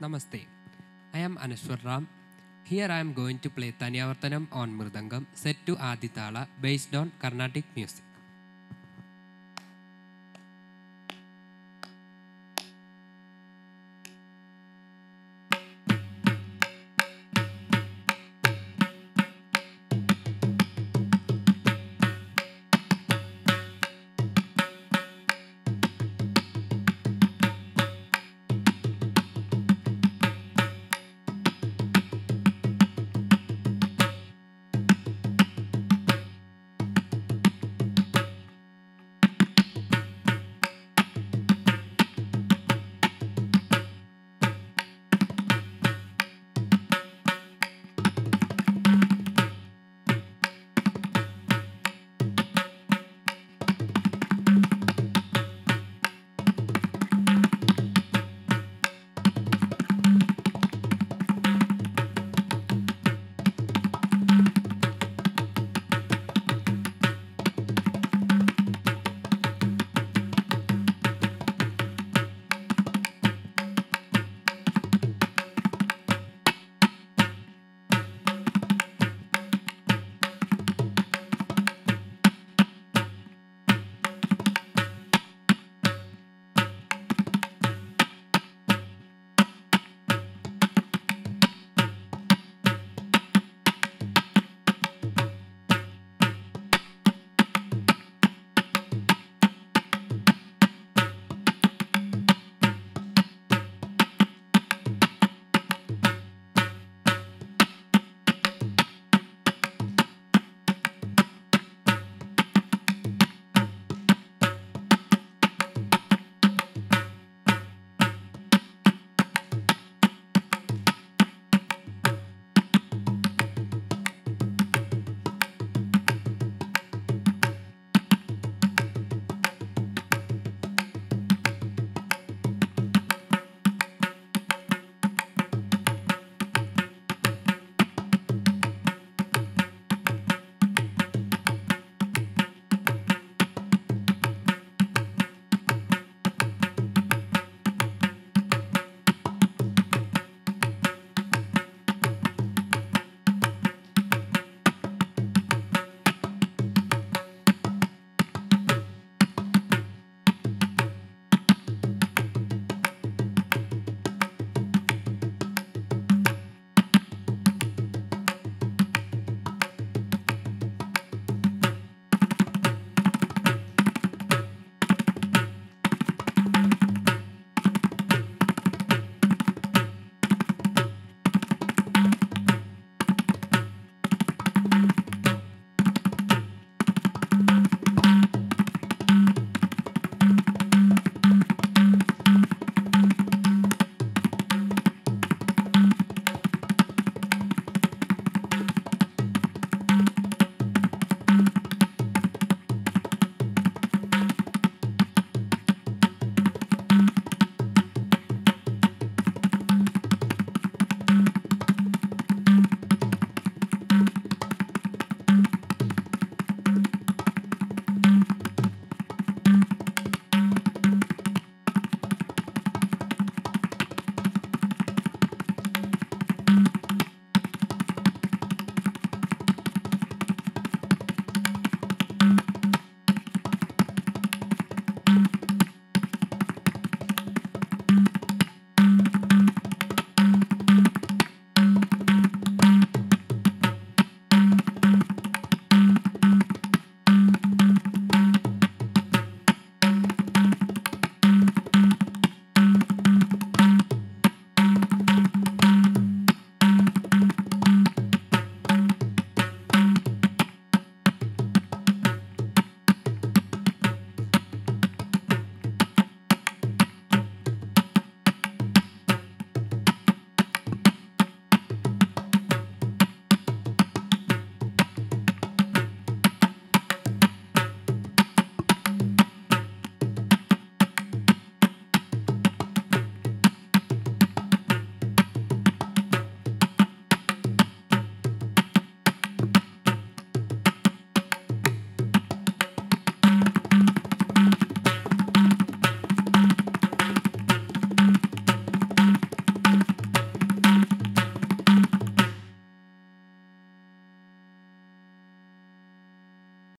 Namaste. I am Anasvar Ram. Here I am going to play Taniyavartanam on Mridangam set to Aditala based on Carnatic music.